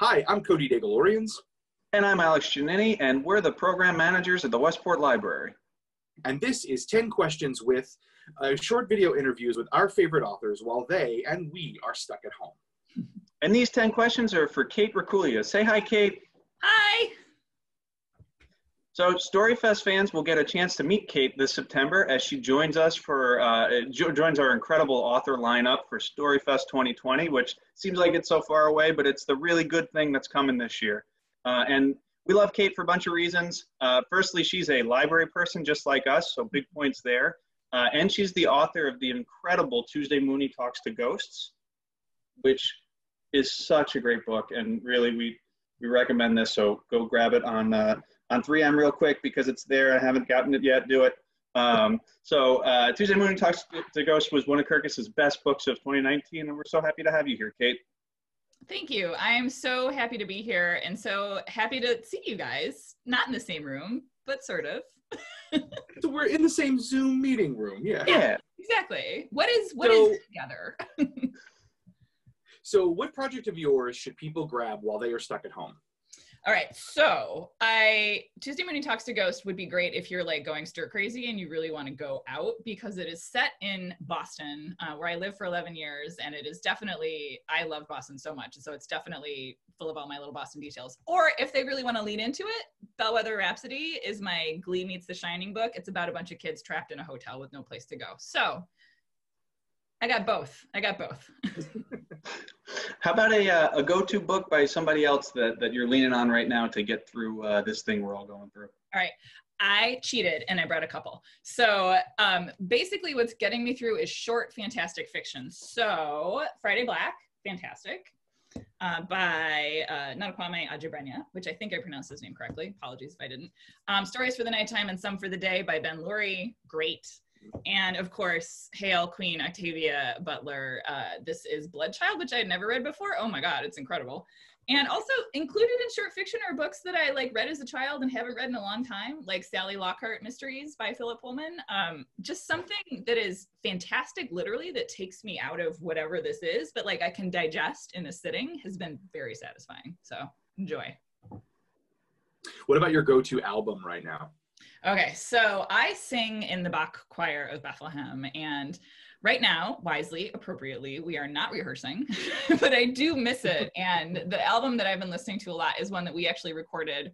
Hi, I'm Cody Daigle-Orians. And I'm Alex Giannini, and we're the program managers at the Westport Library. And this is 10 Questions with uh, short video interviews with our favorite authors while they and we are stuck at home. And these 10 questions are for Kate Racculia. Say hi, Kate. So StoryFest fans will get a chance to meet Kate this September as she joins us for uh, jo joins our incredible author lineup for StoryFest 2020, which seems like it's so far away, but it's the really good thing that's coming this year. Uh, and we love Kate for a bunch of reasons. Uh, firstly, she's a library person just like us, so big points there. Uh, and she's the author of the incredible Tuesday Mooney Talks to Ghosts, which is such a great book, and really we we recommend this. So go grab it on uh, on 3M real quick because it's there. I haven't gotten it yet. Do it. Um, so uh, Tuesday Mooney Talks to Ghosts was one of Kirkus's best books of 2019, and we're so happy to have you here, Kate. Thank you. I am so happy to be here and so happy to see you guys. Not in the same room, but sort of. so we're in the same Zoom meeting room. Yeah. Yeah. Exactly. What is what so, is together? so what project of yours should people grab while they are stuck at home? All right, so I Tuesday Mooney Talks to Ghost would be great if you're like going stir crazy and you really want to go out because it is set in Boston, uh, where I lived for 11 years, and it is definitely I love Boston so much, so it's definitely full of all my little Boston details. Or if they really want to lean into it, Bellwether Rhapsody is my Glee meets The Shining book. It's about a bunch of kids trapped in a hotel with no place to go. So I got both. I got both. How about a, uh, a go-to book by somebody else that, that you're leaning on right now to get through uh, this thing we're all going through? All right. I cheated and I brought a couple. So um, basically, what's getting me through is short, fantastic fiction. So Friday Black, fantastic, uh, by uh, Nnamdi Adjei-Brenyah, which I think I pronounced his name correctly. Apologies if I didn't. Um, Stories for the Nighttime and Some for the Day by Ben Loory, great and of course, Hail Queen Octavia Butler. Uh, this is Bloodchild, which I had never read before. Oh my God, it's incredible. And also included in short fiction are books that I like read as a child and haven't read in a long time, like Sally Lockhart Mysteries by Philip Pullman. Um, just something that is fantastic, literally, that takes me out of whatever this is, but like I can digest in a sitting has been very satisfying. So enjoy. What about your go-to album right now? Okay, so I sing in the Bach choir of Bethlehem, and right now, wisely, appropriately, we are not rehearsing, but I do miss it. And the album that I've been listening to a lot is one that we actually recorded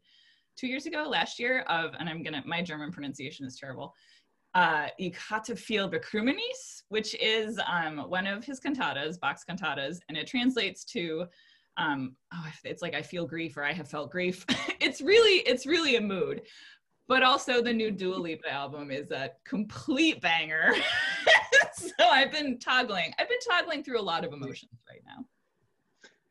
two years ago, last year, of, and I'm gonna, my German pronunciation is terrible. Uh, Ich hatte viel Bekümmernis, which is um, one of his cantatas, Bach's cantatas, and it translates to um, oh, it's like I feel grief or I have felt grief. it's really, it's really a mood but also the new Dua Lipa album is a complete banger. so I've been toggling. I've been toggling through a lot of emotions right now.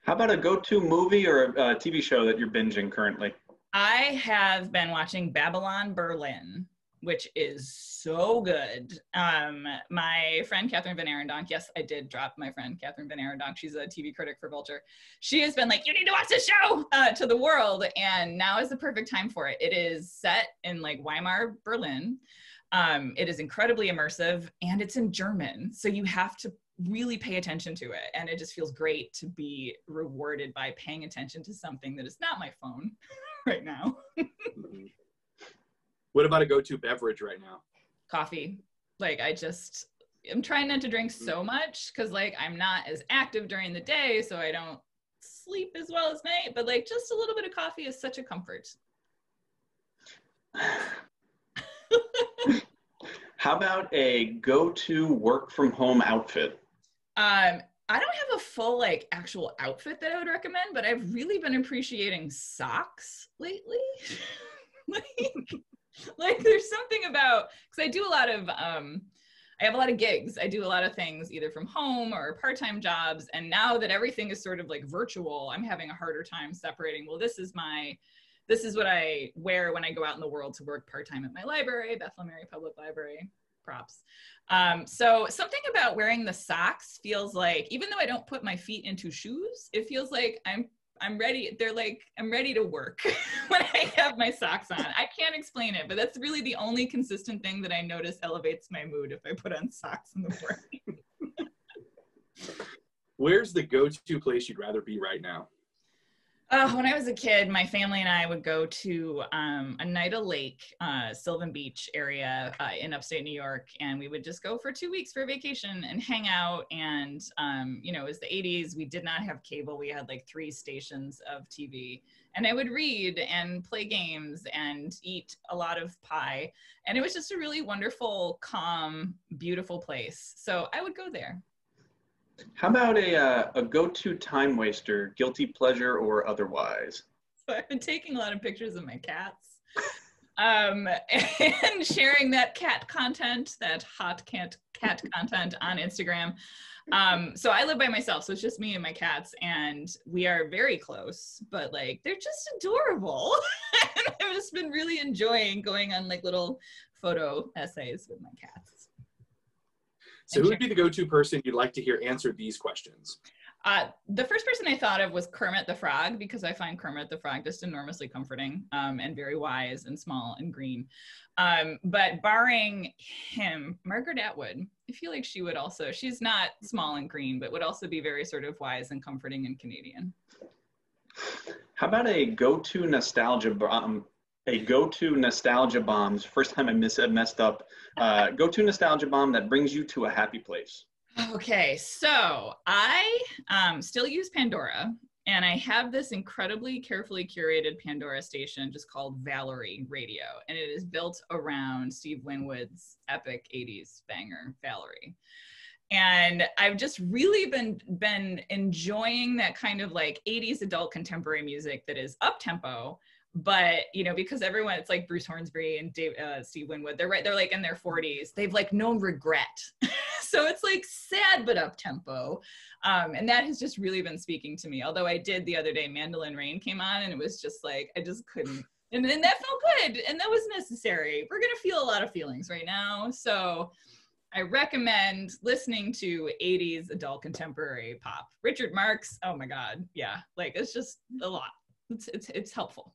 How about a go-to movie or a, uh, a TV show that you're binging currently? I have been watching Babylon Berlin which is so good. Um, my friend Kathryn VanArendonk, yes, I did drop my friend Kathryn VanArendonk. She's a TV critic for Vulture. She has been like, you need to watch this show uh, to the world. And now is the perfect time for it. It is set in like Weimar, Berlin. Um, it is incredibly immersive and it's in German. So you have to really pay attention to it. And it just feels great to be rewarded by paying attention to something that is not my phone right now. What about a go-to beverage right now? Coffee. Like I just I'm trying not to drink so mm-hmm. much because like I'm not as active during the day, so I don't sleep as well as night. But like just a little bit of coffee is such a comfort. How about a go-to work from home outfit? Um, I don't have a full like actual outfit that I would recommend, but I've really been appreciating socks lately. like like there's something about because I do a lot of um I have a lot of gigs. I do a lot of things either from home or part-time jobs. And now that everything is sort of like virtual, I'm having a harder time separating, well, this is my this is what I wear when I go out in the world to work part-time at my library, Bethlehem Area Public Library. Props. Um, so something about wearing the socks feels like, even though I don't put my feet into shoes, it feels like I'm I'm ready. They're like, I'm ready to work when I have my socks on. I can't explain it, but that's really the only consistent thing that I notice elevates my mood if I put on socks in the morning. Where's the go-to place you'd rather be right now? Uh, when I was a kid, my family and I would go to um, Oneida Lake, uh, Sylvan Beach area uh, in upstate New York, and we would just go for two weeks for a vacation and hang out. And um, you know, it was the '80s. We did not have cable. We had like three stations of TV, and I would read and play games and eat a lot of pie. And it was just a really wonderful, calm, beautiful place. So I would go there. How about a, uh, a go-to time waster, guilty pleasure or otherwise? So I've been taking a lot of pictures of my cats um, and sharing that cat content, that hot cat, cat content on Instagram. Um, so I live by myself, so it's just me and my cats, and we are very close, but like they're just adorable. and I've just been really enjoying going on like little photo essays with my cats. So, who would be the go to person you'd like to hear answer these questions? Uh, the first person I thought of was Kermit the Frog because I find Kermit the Frog just enormously comforting um, and very wise and small and green. Um, but barring him, Margaret Atwood, I feel like she would also, she's not small and green, but would also be very sort of wise and comforting and Canadian. How about a go to nostalgia um, a go-to nostalgia bombs. First time I miss, messed up. Uh, go-to nostalgia bomb that brings you to a happy place. Okay, so I um, still use Pandora, and I have this incredibly carefully curated Pandora station just called Valerie Radio, and it is built around Steve Winwood's epic '80s banger Valerie. And I've just really been been enjoying that kind of like 80s adult contemporary music that is up tempo but you know because everyone it's like bruce hornsby and Dave, uh, steve winwood they're right they're like in their 40s they've like no regret. So it's like sad but up tempo. Um, and that has just really been speaking to me. Although i did the other day mandolin rain came on and it was just like i just couldn't and then that felt good and that was necessary. We're gonna feel a lot of feelings right now. So I recommend listening to 80s adult contemporary pop. Richard Marx, oh my God. Yeah, like it's just a lot it's it's, it's helpful.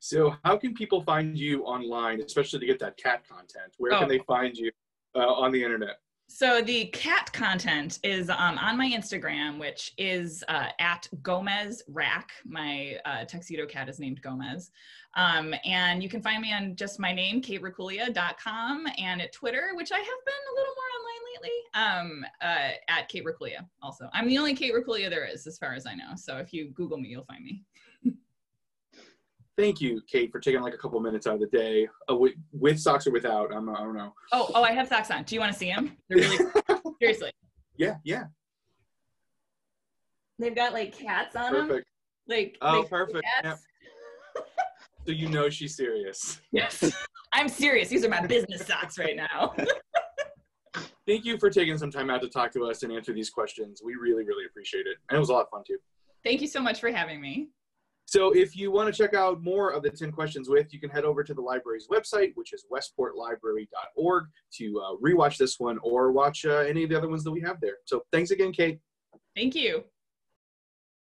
So, how can people find you online, especially to get that cat content? Where oh. can they find you uh, on the internet? So the cat content is um, on my Instagram, which is uh, at Gomez Rack. My uh, tuxedo cat is named Gomez. Um, and you can find me on just my name, kateracculia.com, and at Twitter, which I have been a little more online lately, um, uh, at Kate Racculia also. I'm the only Kate Racculia there is, as far as I know. So if you Google me, you'll find me. Thank you, Kate, for taking like a couple minutes out of the day uh, with, with, socks or without. I'm, I don't know. Oh, oh, I have socks on. Do you want to see them? They're really seriously. Yeah, yeah. They've got like cats on perfect. them. Like oh, like perfect. Yeah. so you know she's serious. Yes, I'm serious. These are my business socks right now. Thank you for taking some time out to talk to us and answer these questions. We really, really appreciate it. And it was a lot of fun too. Thank you so much for having me. So if you want to check out more of the 10 questions with, you can head over to the library's website, which is westportlibrary.org to uh, rewatch this one or watch uh, any of the other ones that we have there. So thanks again, Kate. Thank you.